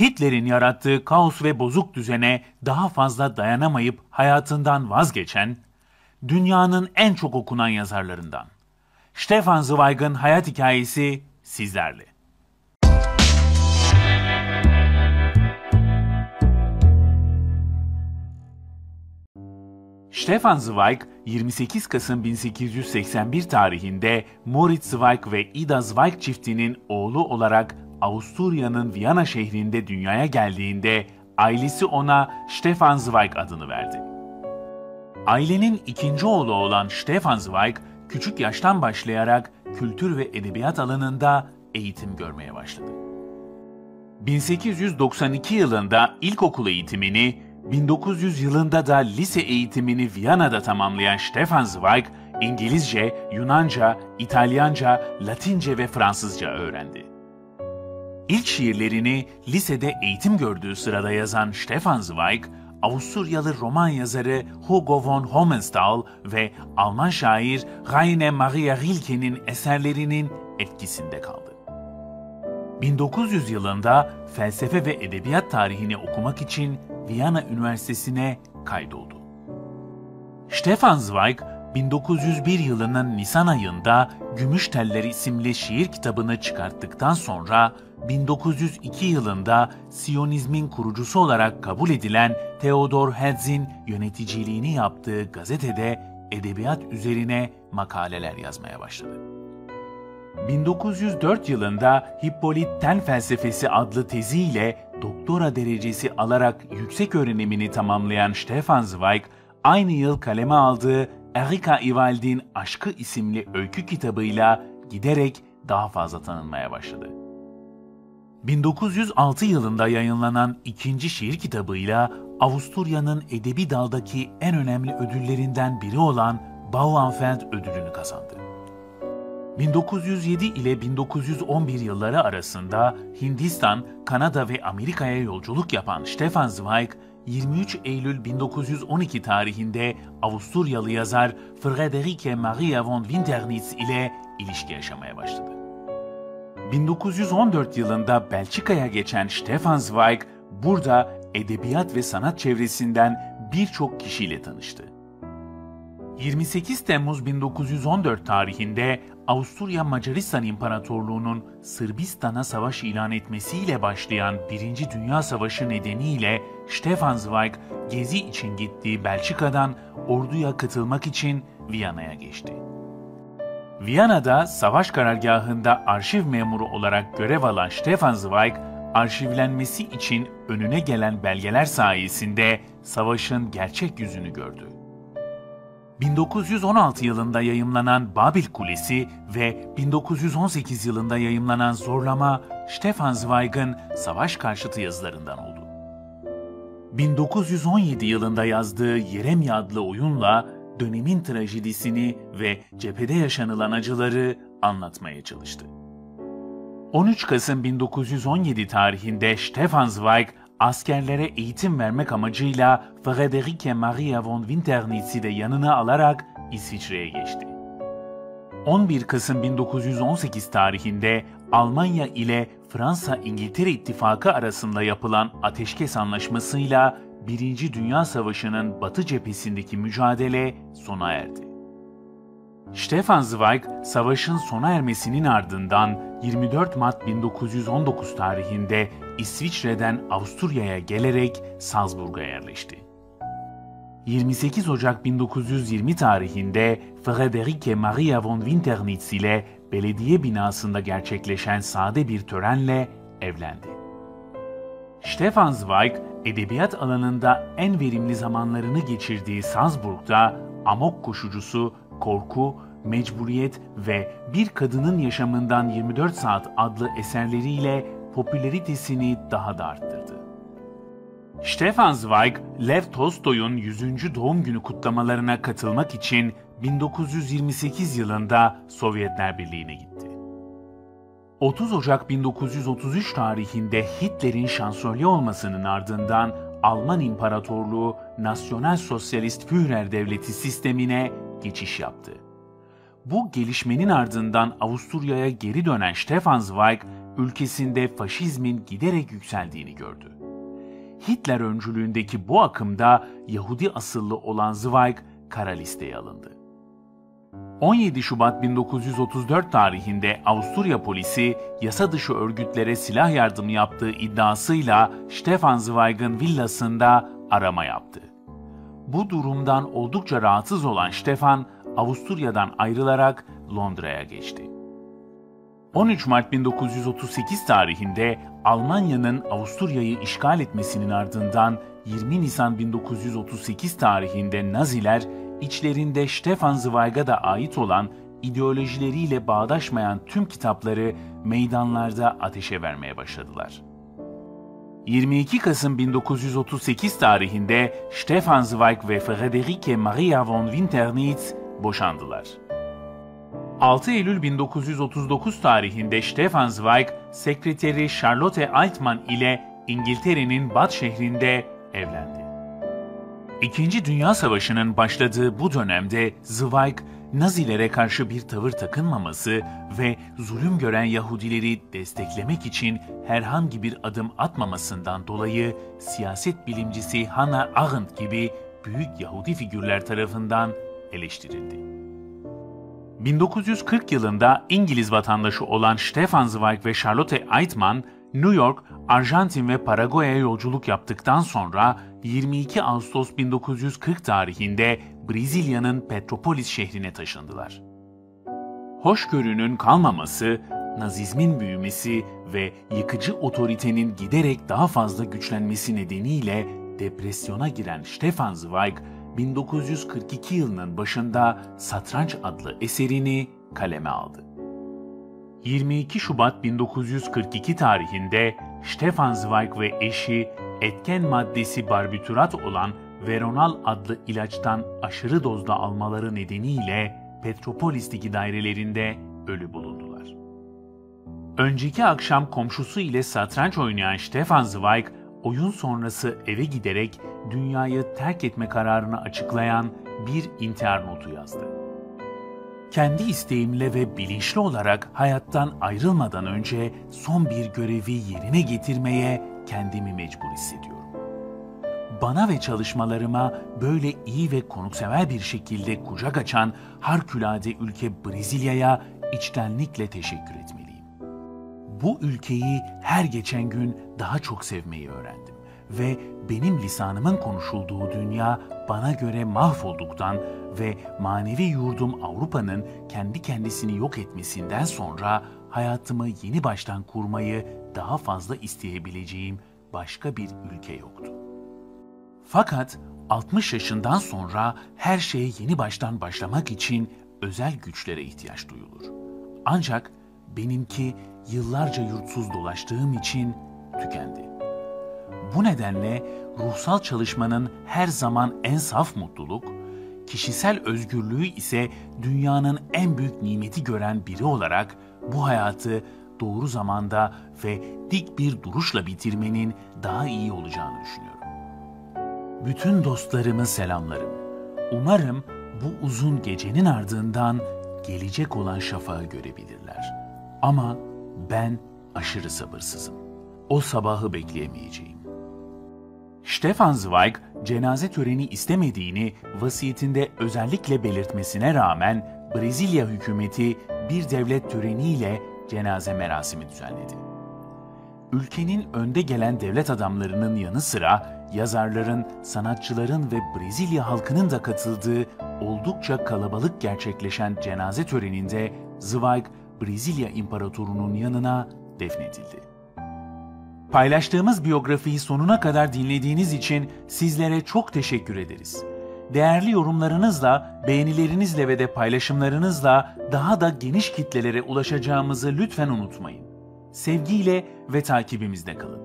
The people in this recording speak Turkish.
Hitler'in yarattığı kaos ve bozuk düzene daha fazla dayanamayıp hayatından vazgeçen, dünyanın en çok okunan yazarlarından. Stefan Zweig'ın hayat hikayesi sizlerle. Stefan Zweig, 28 Kasım 1881 tarihinde Moritz Zweig ve Ida Zweig çiftinin oğlu olarak Avusturya'nın Viyana şehrinde dünyaya geldiğinde ailesi ona Stefan Zweig adını verdi. Ailenin ikinci oğlu olan Stefan Zweig, küçük yaştan başlayarak kültür ve edebiyat alanında eğitim görmeye başladı. 1892 yılında ilkokul eğitimini, 1900 yılında da lise eğitimini Viyana'da tamamlayan Stefan Zweig, İngilizce, Yunanca, İtalyanca, Latince ve Fransızca öğrendi. İlk şiirlerini lisede eğitim gördüğü sırada yazan Stefan Zweig, Avusturyalı roman yazarı Hugo von Hohenstahl ve Alman şair Rainer Maria Rilke'nin eserlerinin etkisinde kaldı. 1900 yılında felsefe ve edebiyat tarihini okumak için Viyana Üniversitesi'ne kaydoldu. Stefan Zweig, 1901 yılının Nisan ayında Gümüş Teller isimli şiir kitabını çıkarttıktan sonra 1902 yılında Siyonizmin kurucusu olarak kabul edilen Theodor Herzl'in yöneticiliğini yaptığı gazetede edebiyat üzerine makaleler yazmaya başladı. 1904 yılında Hippolit Ten Felsefesi adlı teziyle doktora derecesi alarak yüksek öğrenimini tamamlayan Stefan Zweig, aynı yıl kaleme aldığı Erika Ivaldin Aşkı isimli öykü kitabıyla giderek daha fazla tanınmaya başladı. 1906 yılında yayınlanan ikinci şiir kitabıyla Avusturya'nın edebi daldaki en önemli ödüllerinden biri olan Bauernfeld ödülünü kazandı. 1907 ile 1911 yılları arasında Hindistan, Kanada ve Amerika'ya yolculuk yapan Stefan Zweig, 23 Eylül 1912 tarihinde Avusturyalı yazar Friederike Maria von Winternitz ile ilişki yaşamaya başladı. 1914 yılında Belçika'ya geçen Stefan Zweig, burada edebiyat ve sanat çevresinden birçok kişiyle tanıştı. 28 Temmuz 1914 tarihinde Avusturya Macaristan İmparatorluğu'nun Sırbistan'a savaş ilan etmesiyle başlayan Birinci Dünya Savaşı nedeniyle Stefan Zweig gezi için gittiği Belçika'dan orduya katılmak için Viyana'ya geçti. Viyana'da savaş karargahında arşiv memuru olarak görev alan Stefan Zweig, arşivlenmesi için önüne gelen belgeler sayesinde savaşın gerçek yüzünü gördü. 1916 yılında yayımlanan Babil Kulesi ve 1918 yılında yayımlanan Zorlama, Stefan Zweig'ın savaş karşıtı yazılarından oldu. 1917 yılında yazdığı Yeremye adlı oyunla dönemin trajedisini ve cephede yaşanılan acıları anlatmaya çalıştı. 13 Kasım 1917 tarihinde Stefan Zweig askerlere eğitim vermek amacıyla Friederike Maria von Winternitz'i de yanına alarak İsviçre'ye geçti. 11 Kasım 1918 tarihinde Almanya ile Fransa-İngiltere ittifakı arasında yapılan ateşkes anlaşmasıyla Birinci Dünya Savaşı'nın Batı cephesindeki mücadele sona erdi. Stefan Zweig, savaşın sona ermesinin ardından 24 Mart 1919 tarihinde İsviçre'den Avusturya'ya gelerek Salzburg'a yerleşti. 28 Ocak 1920 tarihinde Friederike Maria von Winternitz ile belediye binasında gerçekleşen sade bir törenle evlendi. Stefan Zweig, edebiyat alanında en verimli zamanlarını geçirdiği Salzburg'da amok koşucusu, korku, mecburiyet ve bir kadının yaşamından 24 saat adlı eserleriyle popülaritesini daha da arttırdı. Stefan Zweig, Lev Tolstoy'un 100. doğum günü kutlamalarına katılmak için 1928 yılında Sovyetler Birliği'ne gitti. 30 Ocak 1933 tarihinde Hitler'in şansölye olmasının ardından Alman İmparatorluğu Nasyonel Sosyalist Führer Devleti sistemine geçiş yaptı. Bu gelişmenin ardından Avusturya'ya geri dönen Stefan Zweig, ülkesinde faşizmin giderek yükseldiğini gördü. Hitler öncülüğündeki bu akımda Yahudi asıllı olan Zweig kara listeye alındı. 17 Şubat 1934 tarihinde Avusturya polisi yasa dışı örgütlere silah yardımı yaptığı iddiasıyla Stefan Zweig'ın villasında arama yaptı. Bu durumdan oldukça rahatsız olan Stefan, Avusturya'dan ayrılarak Londra'ya geçti. 13 Mart 1938 tarihinde Almanya'nın Avusturya'yı işgal etmesinin ardından 20 Nisan 1938 tarihinde Naziler içlerinde Stefan Zweig'a da ait olan ideolojileriyle bağdaşmayan tüm kitapları meydanlarda ateşe vermeye başladılar. 22 Kasım 1938 tarihinde Stefan Zweig ve Friederike Maria von Winternitz boşandılar. 6 Eylül 1939 tarihinde Stefan Zweig, sekreteri Charlotte Altman ile İngiltere'nin Bath şehrinde evlendi. İkinci Dünya Savaşı'nın başladığı bu dönemde Zweig, Nazilere karşı bir tavır takınmaması ve zulüm gören Yahudileri desteklemek için herhangi bir adım atmamasından dolayı siyaset bilimcisi Hannah Arendt gibi büyük Yahudi figürler tarafından eleştirildi. 1940 yılında İngiliz vatandaşı olan Stefan Zweig ve Charlotte Eitman, New York, Arjantin ve Paraguay'a yolculuk yaptıktan sonra 22 Ağustos 1940 tarihinde Brezilya'nın Petropolis şehrine taşındılar. Hoşgörünün kalmaması, Nazizmin büyümesi ve yıkıcı otoritenin giderek daha fazla güçlenmesi nedeniyle depresyona giren Stefan Zweig, 1942 yılının başında Satranç adlı eserini kaleme aldı. 22 Şubat 1942 tarihinde Stefan Zweig ve eşi etken maddesi barbiturat olan Veronal adlı ilaçtan aşırı dozda almaları nedeniyle Petropolis'teki dairelerinde ölü bulundular. Önceki akşam komşusu ile satranç oynayan Stefan Zweig, oyun sonrası eve giderek dünyayı terk etme kararını açıklayan bir intihar notu yazdı. Kendi isteğimle ve bilinçli olarak hayattan ayrılmadan önce son bir görevi yerine getirmeye kendimi mecbur hissediyorum. Bana ve çalışmalarıma böyle iyi ve konuksever bir şekilde kucak açan harikulade ülke Brezilya'ya içtenlikle teşekkür etmeliyim. Bu ülkeyi her geçen gün daha çok sevmeyi öğrendim ve benim lisanımın konuşulduğu dünya bana göre mahvolduktan ve manevi yurdum Avrupa'nın kendi kendisini yok etmesinden sonra hayatımı yeni baştan kurmayı daha fazla isteyebileceğim başka bir ülke yoktu. Fakat 60 yaşından sonra her şeye yeni baştan başlamak için özel güçlere ihtiyaç duyulur. Ancak benimki yıllarca yurtsuz dolaştığım için tükendi. Bu nedenle ruhsal çalışmanın her zaman en saf mutluluk, kişisel özgürlüğü ise dünyanın en büyük nimeti gören biri olarak bu hayatı doğru zamanda ve dik bir duruşla bitirmenin daha iyi olacağını düşünüyorum. Bütün dostlarımı selamlarım. Umarım bu uzun gecenin ardından gelecek olan şafağı görebilirler. Ama ben aşırı sabırsızım. O sabahı bekleyemeyeceğim. Stefan Zweig, cenaze töreni istemediğini vasiyetinde özellikle belirtmesine rağmen Brezilya hükümeti bir devlet töreniyle cenaze merasimi düzenledi. Ülkenin önde gelen devlet adamlarının yanı sıra yazarların, sanatçıların ve Brezilya halkının da katıldığı oldukça kalabalık gerçekleşen cenaze töreninde Zweig, Brezilya İmparatoru'nun yanına defnedildi. Paylaştığımız biyografiyi sonuna kadar dinlediğiniz için sizlere çok teşekkür ederiz. Değerli yorumlarınızla, beğenilerinizle ve de paylaşımlarınızla daha da geniş kitlelere ulaşacağımızı lütfen unutmayın. Sevgiyle ve takibimizde kalın.